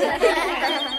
Yeah.